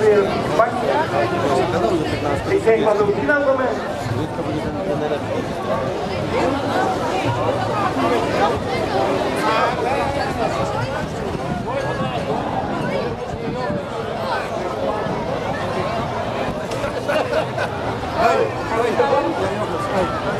はい。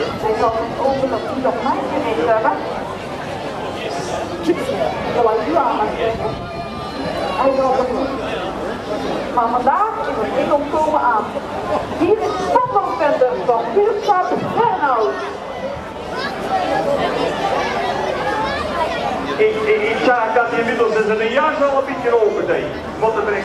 Hij zal het over dat hij nog mij geweest hebben. Zoals u aan mag zeggen. Hij zal het niet. Maar vandaag is het ontkomen aan. Hier is Stadlandvender van Wilstad Hernout. Ik, ik, ik zag dat hij inmiddels in zijn jas al een beetje open.